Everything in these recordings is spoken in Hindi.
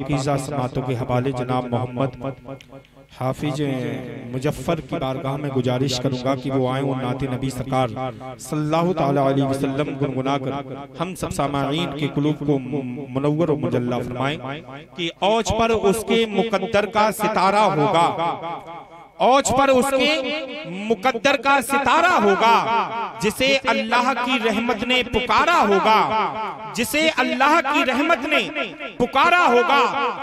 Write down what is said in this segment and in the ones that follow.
पाकीज़ा समातों के हवाले जनाब मोहम्मद हाफिज मुजफ्फर की बारगाह में गुजारिश करूँगा कि वो आए और नाते नबी सरकार सल्लल्लाहु अलैहि वसल्लम गुनगुना कर हम सब सामाईन के कुलूब को मनवर और मुजल्ला फरमाएँ कि औज पर उसके मुकद्दर का सितारा होगा। औज पर उसके मुकद्दर का सितारा होगा जिसे अल्लाह की रहमत ने पुकारा होगा जिसे अल्लाह की रहमत ने पुकारा होगा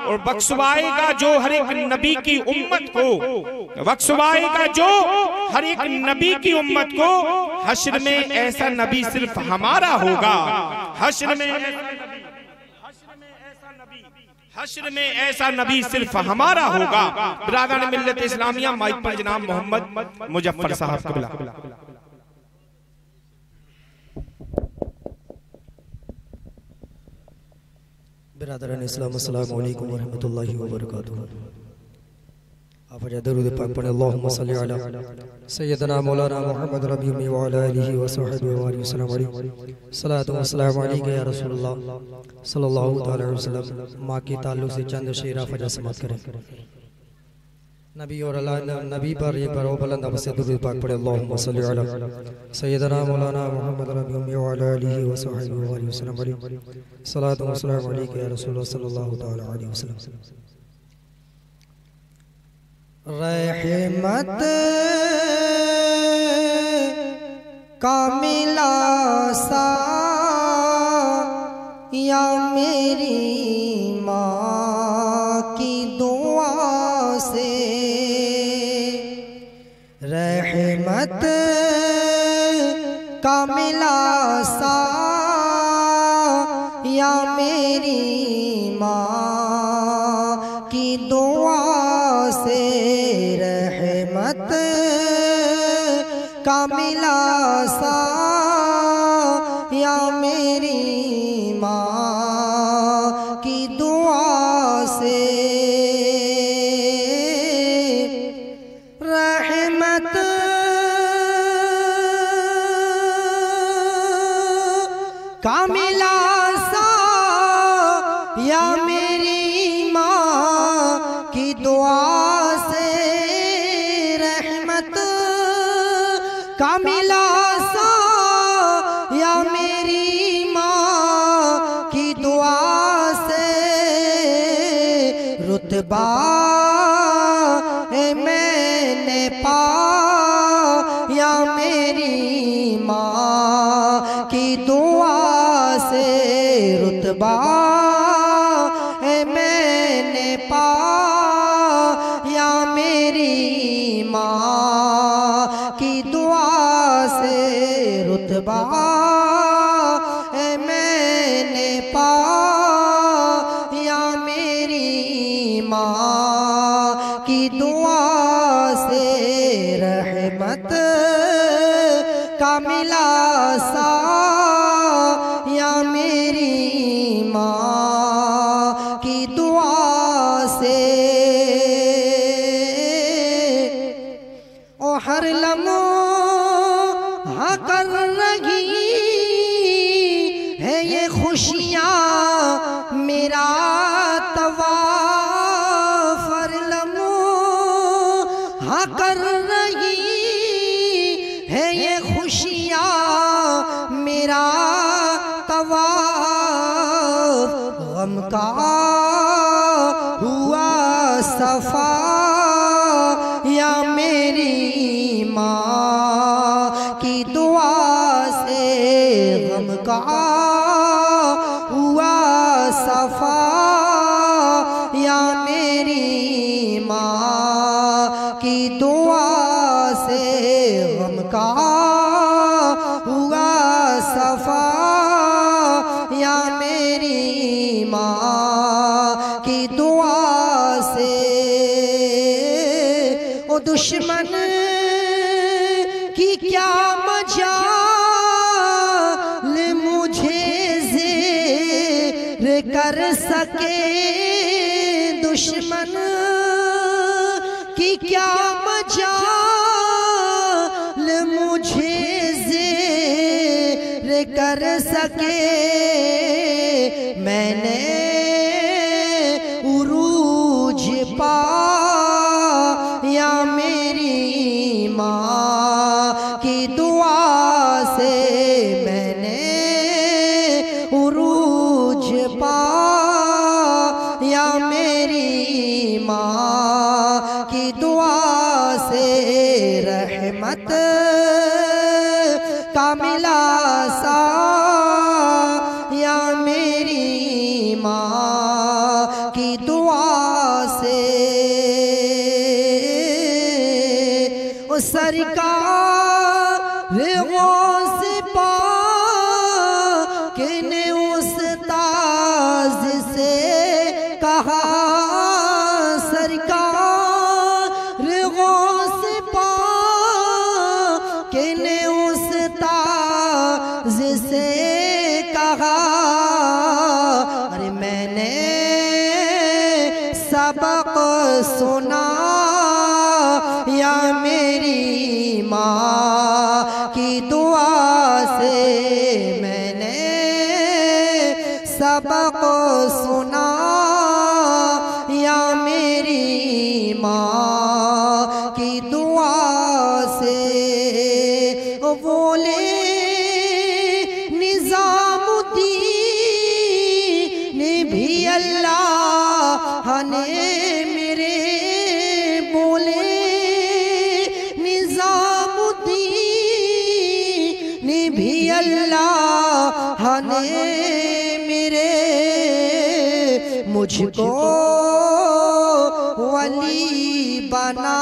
और बख्शवाएगा जो हर एक नबी की उम्मत को बख्शवाएगा जो हर एक नबी की उम्मत को। हश्र में ऐसा नबी सिर्फ़ हमारा होगा हश्र में हश्र में ऐसा नबी सिर्फ़ हमारा होगा। बिरादर मिल्लत इस्लामिया, माइक पर जनाब मोहम्मद मुजफ्फर साहब कबला। बिरादरान इस्लाम, अस्सलाम वालेकुम वरहमतुल्लाहि वबरकातुहू। आप दरूद पाक पढ़े अल्लाहुम्मा सल्ली अला सय्यदना मौलाना मुहम्मद रबी व अला आलिहि व सहबिहि व सल्लम अलैहि सलातु व सलाम अलैका या रसूलुल्लाह सल्लल्लाहु तआला अलैहि वसल्लम माँ के ताल्लुक से चंद शेरा फजा समात करें नबी और अल्लाह नबी पर ये पर बुलंद अब से दुरूद पाक पढ़े अल्लाहुम्मा सल्ली अला सय्यदना मौलाना मुहम्मद रबी व अला आलिहि व सहबिहि व सल्लम अलैहि सलातु व सलाम अलैका या रसूलुल्लाह सल्लल्लाहु तआला अलैहि वसल्लम रहमत का सा, या मेरी माँ की दुआ से। रहमत का सा, या मेरी माँ की दुआ से रहमत का मिला सा या मेरी माँ की दुआ से रहमत का मिला का मिला सा, या मेरी माँ की दुआ से रुतबा मैंने पा, या मेरी माँ की दुआ से रुतबा। सफ़ा, या मेरी माँ की दुआ से गम का हुआ सफ़ा, या मेरी माँ की दुआ से गम का दुश्मन की क्या मजाल मुझे जेर कर सके दुश्मन की क्या मजाल मुझे जेर कर सके उरूज पा या मेरी माँ की दुआ से रहमत का मिला सा या मेरी माँ की दुआ से उस सरकार सबक सुना, या मेरी माँ की दुआ से बोले, निजामुद्दीन ने भी अल्लाह ने मेरे बोले, निजामुद्दीन भी अल्लाह ने मुझको वली बना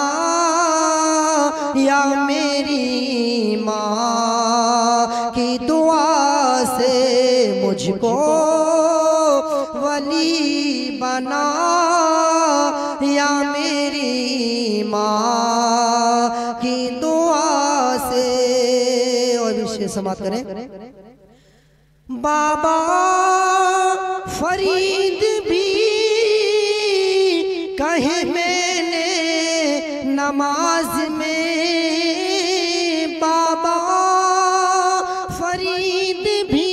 या मेरी माँ की दुआ से मुझको वली बना या मेरी माँ की दुआ से। और विषय समाप्त करें। बाबा फरीद मैंने नमाज़ में बाबा फरीद भी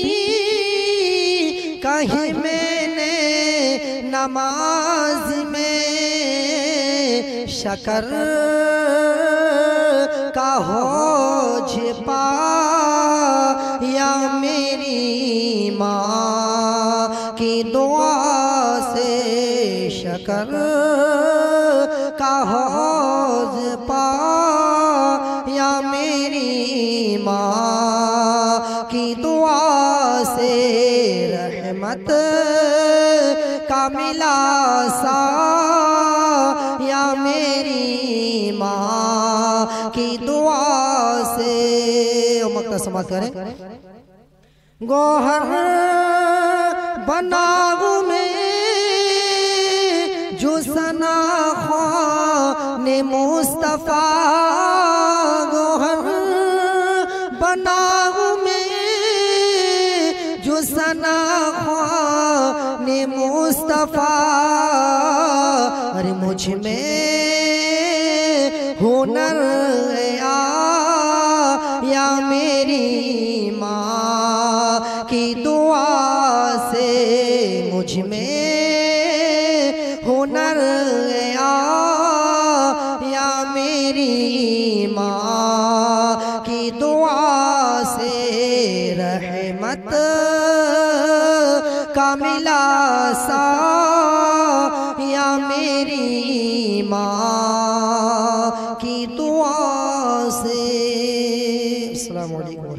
कहे मैंने नमाज़ में शकर का हो छिपा या मेरी माँ शकर का हौज पा या मेरी माँ की दुआ से रहमत का मिला सा या मेरी माँ की दुआ से। मक्ता समाज करें। गोहर बनाऊ में जो सना ने मुस्तफ़ा गोहर बनाऊ में। जो सना ने मुस्तफ़ा, अरे मुझमें हुनर आ या मेरी माँ की दुआ रहमत का मिला सा या मेरी माँ की दुआ से। अलैक्म